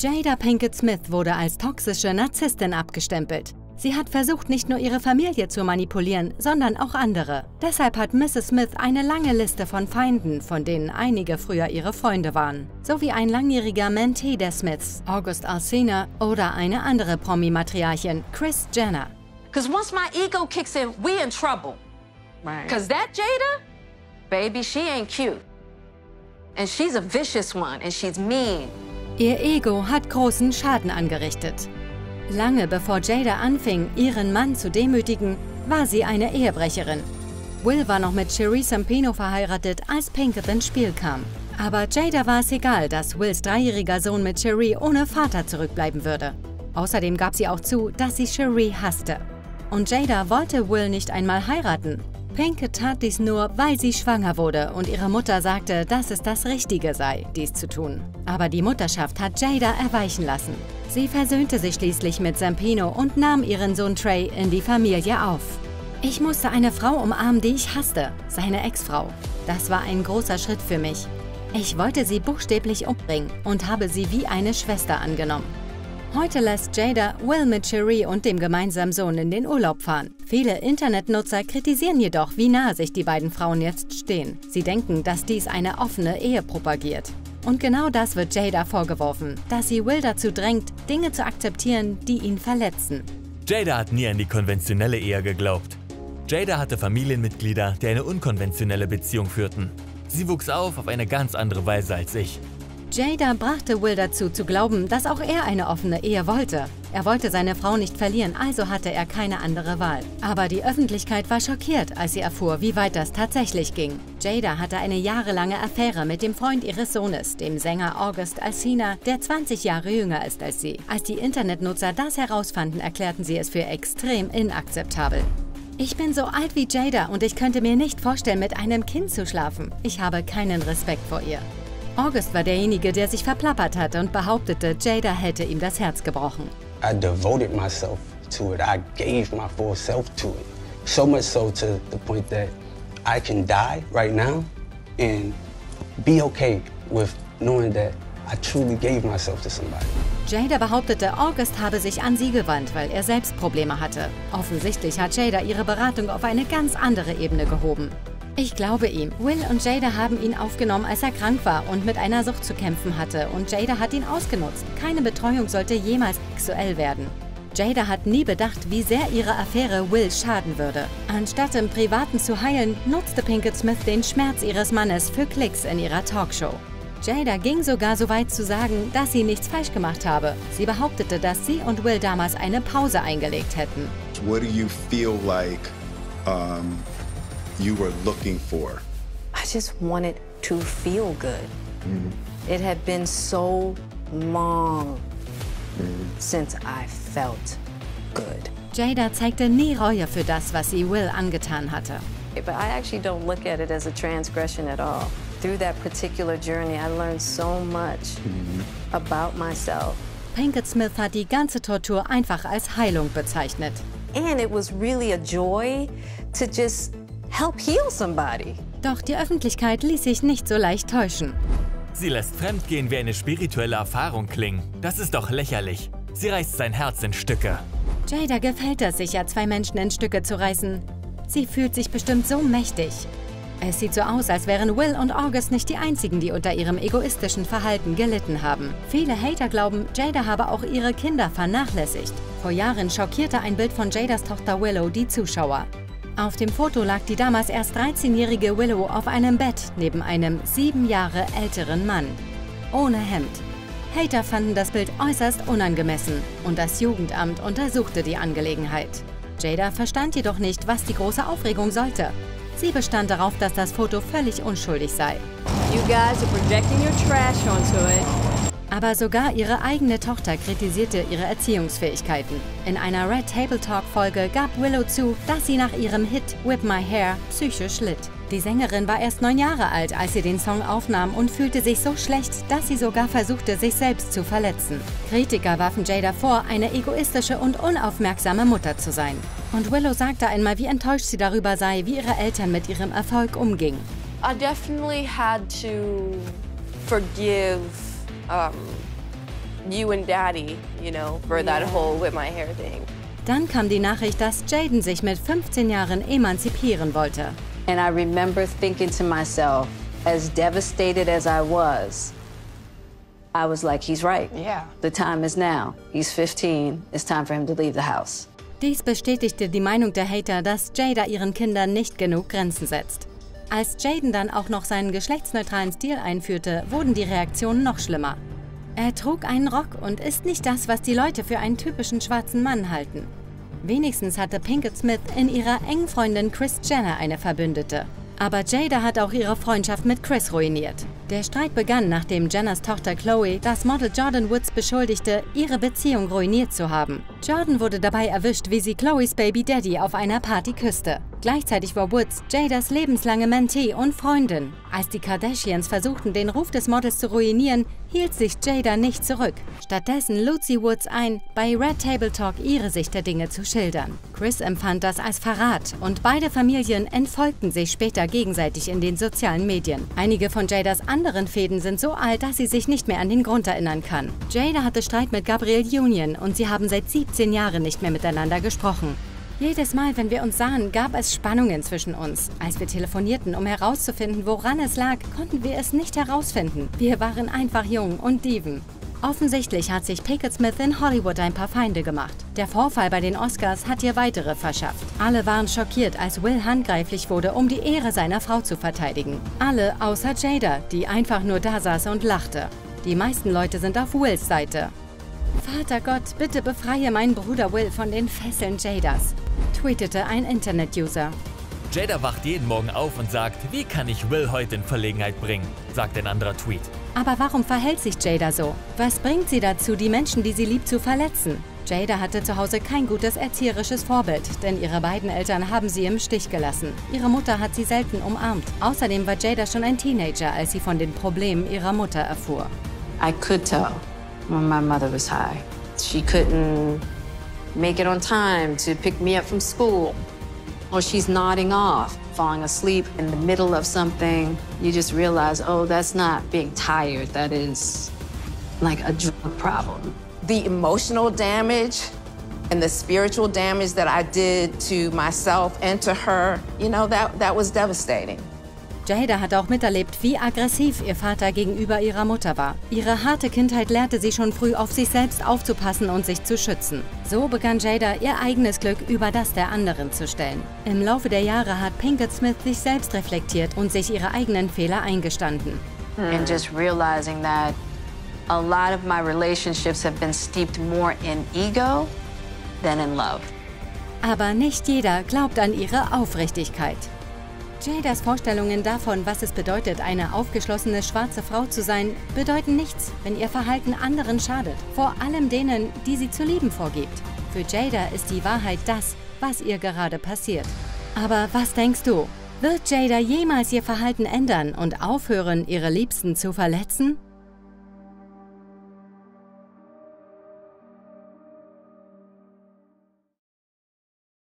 Jada Pinkett Smith wurde als toxische Narzisstin abgestempelt. Sie hat versucht, nicht nur ihre Familie zu manipulieren, sondern auch andere. Deshalb hat Mrs. Smith eine lange Liste von Feinden, von denen einige früher ihre Freunde waren. Sowie ein langjähriger Mentee der Smiths, August Alsina, oder eine andere Promi-Matriarchin, Kris Jenner. Because once my ego kicks in, we in trouble. Right. Because that Jada, baby, she ain't cute. And she's a vicious one, and she's mean. Ihr Ego hat großen Schaden angerichtet. Lange bevor Jada anfing, ihren Mann zu demütigen, war sie eine Ehebrecherin. Will war noch mit Cherie Sampino verheiratet, als Pinkett ins Spiel kam. Aber Jada war es egal, dass Wills dreijähriger Sohn mit Cherie ohne Vater zurückbleiben würde. Außerdem gab sie auch zu, dass sie Cherie hasste. Und Jada wollte Will nicht einmal heiraten. Pinkett tat dies nur, weil sie schwanger wurde und ihre Mutter sagte, dass es das Richtige sei, dies zu tun. Aber die Mutterschaft hat Jada erweichen lassen. Sie versöhnte sich schließlich mit Zampino und nahm ihren Sohn Trey in die Familie auf. Ich musste eine Frau umarmen, die ich hasste, seine Ex-Frau. Das war ein großer Schritt für mich. Ich wollte sie buchstäblich umbringen und habe sie wie eine Schwester angenommen. Heute lässt Jada Will mit Cherie und dem gemeinsamen Sohn in den Urlaub fahren. Viele Internetnutzer kritisieren jedoch, wie nah sich die beiden Frauen jetzt stehen. Sie denken, dass dies eine offene Ehe propagiert. Und genau das wird Jada vorgeworfen, dass sie Will dazu drängt, Dinge zu akzeptieren, die ihn verletzen. Jada hat nie an die konventionelle Ehe geglaubt. Jada hatte Familienmitglieder, die eine unkonventionelle Beziehung führten. Sie wuchs auf auf eine ganz andere Weise als ich. Jada brachte Will dazu zu glauben, dass auch er eine offene Ehe wollte. Er wollte seine Frau nicht verlieren, also hatte er keine andere Wahl. Aber die Öffentlichkeit war schockiert, als sie erfuhr, wie weit das tatsächlich ging. Jada hatte eine jahrelange Affäre mit dem Freund ihres Sohnes, dem Sänger August Alsina, der 20 Jahre jünger ist als sie. Als die Internetnutzer das herausfanden, erklärten sie es für extrem inakzeptabel. Ich bin so alt wie Jada und ich könnte mir nicht vorstellen, mit einem Kind zu schlafen. Ich habe keinen Respekt vor ihr. August war derjenige, der sich verplappert hatte und behauptete, Jada hätte ihm das Herz gebrochen. I devoted myself to it. I gave my full self to it. So much so to the point that I can die right now and be okay with knowing that I truly gave myself to somebody. Jada behauptete, August habe sich an sie gewandt, weil er selbst Probleme hatte. Offensichtlich hat Jada ihre Beratung auf eine ganz andere Ebene gehoben. Ich glaube ihm. Will und Jada haben ihn aufgenommen, als er krank war und mit einer Sucht zu kämpfen hatte und Jada hat ihn ausgenutzt. Keine Betreuung sollte jemals sexuell werden. Jada hat nie bedacht, wie sehr ihre Affäre Will schaden würde. Anstatt im Privaten zu heilen, nutzte Pinkett Smith den Schmerz ihres Mannes für Klicks in ihrer Talkshow. Jada ging sogar so weit zu sagen, dass sie nichts falsch gemacht habe. Sie behauptete, dass sie und Will damals eine Pause eingelegt hätten. What do you feel like um, you were looking for? I just wanted to feel good. Mm-hmm. It had been so long mm-hmm. since I felt good. Jada zeigte nie Reue für das, was sie Will angetan hatte. But I actually don't look at it as a transgression at all. Through that particular journey, I learned so much mm-hmm. about myself. Pinkett Smith hat die ganze Tortur einfach als Heilung bezeichnet. And it was really a joy to just help heal somebody. Doch die Öffentlichkeit ließ sich nicht so leicht täuschen. Sie lässt Fremdgehen wie eine spirituelle Erfahrung klingen. Das ist doch lächerlich. Sie reißt sein Herz in Stücke. Jada gefällt es sicher, zwei Menschen in Stücke zu reißen. Sie fühlt sich bestimmt so mächtig. Es sieht so aus, als wären Will und August nicht die einzigen, die unter ihrem egoistischen Verhalten gelitten haben. Viele Hater glauben, Jada habe auch ihre Kinder vernachlässigt. Vor Jahren schockierte ein Bild von Jadas Tochter Willow die Zuschauer. Auf dem Foto lag die damals erst 13-jährige Willow auf einem Bett neben einem sieben Jahre älteren Mann. Ohne Hemd. Hater fanden das Bild äußerst unangemessen und das Jugendamt untersuchte die Angelegenheit. Jada verstand jedoch nicht, was die große Aufregung sollte. Sie bestand darauf, dass das Foto völlig unschuldig sei. You guys are projecting your trash onto it. Aber sogar ihre eigene Tochter kritisierte ihre Erziehungsfähigkeiten. In einer Red Table Talk Folge gab Willow zu, dass sie nach ihrem Hit Whip My Hair psychisch litt. Die Sängerin war erst neun Jahre alt, als sie den Song aufnahm und fühlte sich so schlecht, dass sie sogar versuchte, sich selbst zu verletzen. Kritiker warfen Jada vor, eine egoistische und unaufmerksame Mutter zu sein. Und Willow sagte einmal, wie enttäuscht sie darüber sei, wie ihre Eltern mit ihrem Erfolg umgingen. I definitely had to forgive um, you and daddy, you know, for that whole with my hair thing. Dann kam die Nachricht, dass Jaden sich mit 15 Jahren emanzipieren wollte. And I remember thinking to myself, as devastated as I was, I was like, he's right. Yeah. The time is now. He's 15. It's time for him to leave the house. Dies bestätigte die Meinung der Hater, dass Jada ihren Kindern nicht genug Grenzen setzt. Als Jaden dann auch noch seinen geschlechtsneutralen Stil einführte, wurden die Reaktionen noch schlimmer. Er trug einen Rock und ist nicht das, was die Leute für einen typischen schwarzen Mann halten. Wenigstens hatte Pinkett Smith in ihrer engen Freundin Chris Jenner eine Verbündete. Aber Jada hat auch ihre Freundschaft mit Chris ruiniert. Der Streit begann, nachdem Jenners Tochter Chloe das Model Jordan Woods beschuldigte, ihre Beziehung ruiniert zu haben. Jordan wurde dabei erwischt, wie sie Chloes Baby Daddy auf einer Party küsste. Gleichzeitig war Woods Jadas lebenslange Mentee und Freundin. Als die Kardashians versuchten, den Ruf des Models zu ruinieren, hielt sich Jada nicht zurück. Stattdessen lud sie Woods ein, bei Red Table Talk ihre Sicht der Dinge zu schildern. Chris empfand das als Verrat und beide Familien entfolgten sich später gegenseitig in den sozialen Medien. Einige von Jadas anderen Fäden sind so alt, dass sie sich nicht mehr an den Grund erinnern kann. Jada hatte Streit mit Gabrielle Union und sie haben seit 17 Jahren nicht mehr miteinander gesprochen. Jedes Mal, wenn wir uns sahen, gab es Spannungen zwischen uns. Als wir telefonierten, um herauszufinden, woran es lag, konnten wir es nicht herausfinden. Wir waren einfach jung und Dieven. Offensichtlich hat sich Pickett Smith in Hollywood ein paar Feinde gemacht. Der Vorfall bei den Oscars hat ihr weitere verschafft. Alle waren schockiert, als Will handgreiflich wurde, um die Ehre seiner Frau zu verteidigen. Alle außer Jada, die einfach nur da saß und lachte. Die meisten Leute sind auf Wills Seite. Vater Gott, bitte befreie meinen Bruder Will von den Fesseln Jadas, tweetete ein Internet-User. Jada wacht jeden Morgen auf und sagt, wie kann ich Will heute in Verlegenheit bringen, sagt ein anderer Tweet. Aber warum verhält sich Jada so? Was bringt sie dazu, die Menschen, die sie liebt, zu verletzen? Jada hatte zu Hause kein gutes erzieherisches Vorbild, denn ihre beiden Eltern haben sie im Stich gelassen. Ihre Mutter hat sie selten umarmt. Außerdem war Jada schon ein Teenager, als sie von den Problemen ihrer Mutter erfuhr. I could tell when my mother was high. She couldn't make it on time to pick me up from school. Or she's nodding off, falling asleep in the middle of something. You just realize, oh, that's not being tired. That is like a drug problem. The emotional damage and the spiritual damage that I did to myself and to her, you know, that, that was devastating. Jada hat auch miterlebt, wie aggressiv ihr Vater gegenüber ihrer Mutter war. Ihre harte Kindheit lehrte sie schon früh, auf sich selbst aufzupassen und sich zu schützen. So begann Jada, ihr eigenes Glück über das der anderen zu stellen. Im Laufe der Jahre hat Pinkett Smith sich selbst reflektiert und sich ihre eigenen Fehler eingestanden. And just realizing that a lot of my relationships have been steeped more in ego than in love. Aber nicht jeder glaubt an ihre Aufrichtigkeit. Jadas Vorstellungen davon, was es bedeutet, eine aufgeschlossene schwarze Frau zu sein, bedeuten nichts, wenn ihr Verhalten anderen schadet. Vor allem denen, die sie zu lieben vorgibt. Für Jada ist die Wahrheit das, was ihr gerade passiert. Aber was denkst du? Wird Jada jemals ihr Verhalten ändern und aufhören, ihre Liebsten zu verletzen?